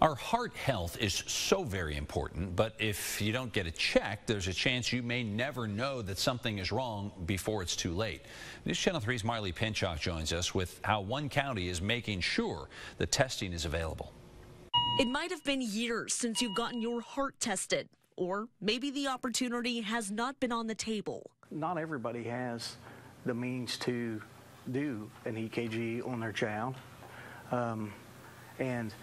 Our heart health is so very important, but if you don't get it checked, there's a chance you may never know that something is wrong before it's too late. News Channel 3's Marley Pinchuk joins us with how one county is making sure the testing is available. It might have been years since you've gotten your heart tested, or maybe the opportunity has not been on the table. Not everybody has the means to do an EKG on their child. Um, and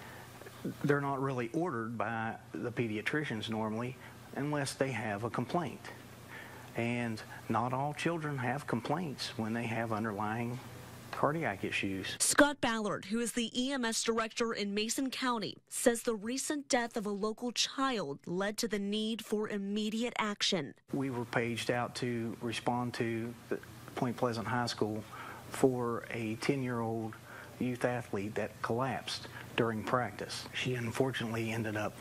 they're not really ordered by the pediatricians normally unless they have a complaint. And not all children have complaints when they have underlying cardiac issues. Scott Ballard, who is the EMS director in Mason County, says the recent death of a local child led to the need for immediate action. We were paged out to respond to Point Pleasant High School for a 10 year old youth athlete that collapsed during practice. She unfortunately ended up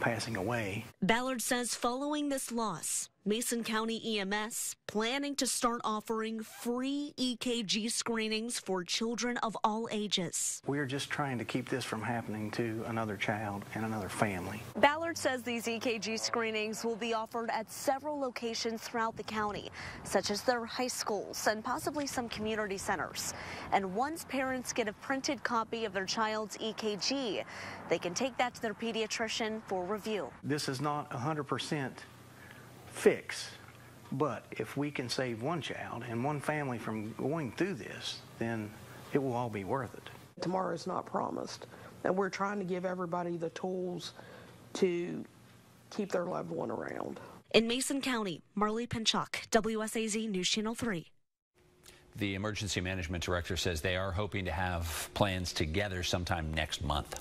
passing away. Ballard says following this loss, Mason County EMS planning to start offering free EKG screenings for children of all ages. We're just trying to keep this from happening to another child and another family. Ballard says these EKG screenings will be offered at several locations throughout the county, such as their high schools and possibly some community centers. And once parents get a printed copy of their child's EKG, they can take that to their pediatrician for review. This is not 100% fix. But if we can save one child and one family from going through this, then it will all be worth it. Tomorrow is not promised. And we're trying to give everybody the tools to keep their loved one around. In Mason County, Marley Pinchuk, WSAZ News Channel 3. The emergency management director says they are hoping to have plans together sometime next month.